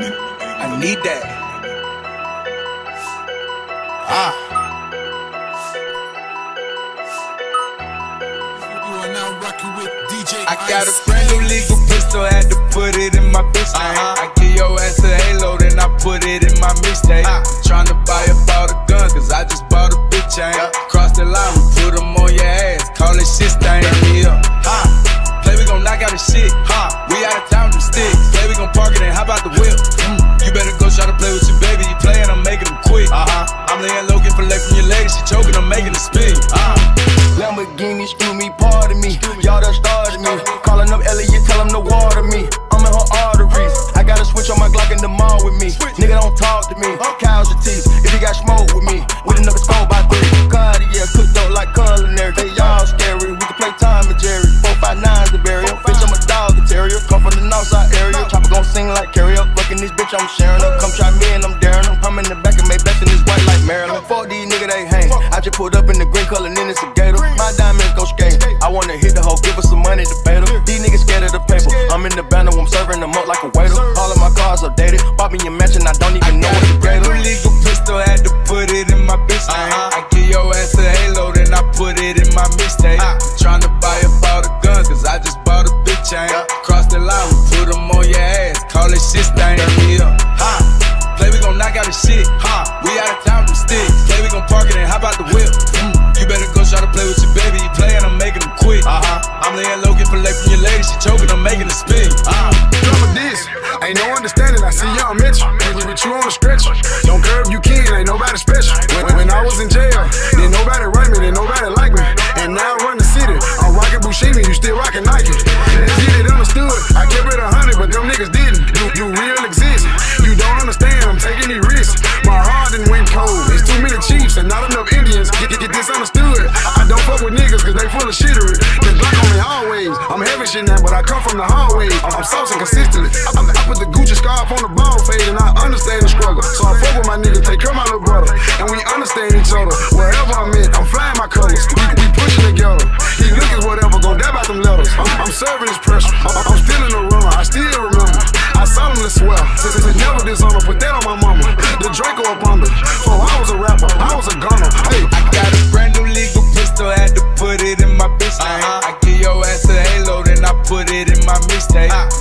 I need that. Ah. I got a brand new legal pistol, had to put it in my bitch name. Uh-huh. I give your ass a halo, then I put it in my mixtape. Uh. Tryna your lady. She choking, I'm making it spit. Uh. Lamborghini, screw me, pardon me. Y'all done started me. Calling up Elliot, tell him to water me. I'm in her arteries. I got a switch on my Glock in the mall with me. Nigga don't talk to me. Casualties, if you got smoke with me. With another skull by three. Cartier, cooked up like culinary. They y'all scary. We can play Tom and Jerry. Four, five, nine's the barrier. Bitch, I'm a dog, a terrier. Come from the northside area. Chopper gon' sing like carrier. Fucking this bitch, I'm sharing her. Come try me and I'm pulled up in the green color, then it's a gator. My diamonds go skate. I wanna hit the hoe, give her some money to pay ain't no understanding. I see young Mitch with, with you on the stretch. Don't if you can, ain't nobody special. When, when I was in jail, didn't nobody write me, didn't nobody like me. And now I run the city. I'm rocking Buscemi, you still rocking Nike. Get it understood. I kept it a hundred, but them niggas didn't. You, you real exist. You don't understand, I'm taking these risks. My heart done went cold. It's too many chiefs and not enough Indians. Get, get, get this understood. I don't fuck with niggas cause they full of shittery. They black on me always. I'm heavy shit now, but I come from the hallway. I'm, I'm saucing consistently. I, I put the Gucci scarf on the ball fade and I understand the struggle. So I fuck with my niggas, take care of my little brother. And we understand each other. Wherever I'm at, I'm flying my colors. We, we pushing together. He looking whatever, gon' dab out them letters. I'm, I'm serving this pressure. I'm, I'm still in the runner, I still remember. I solemnly swear, since it's never dishonor, put that on my mama. The Draco up under. Before I was a rapper, I was a gunner. Hey, I got a brand new legal pistol, had to put it in my bitch. Uh-huh. I give your ass a halo, then I put it in my mixtape. Uh. Tryna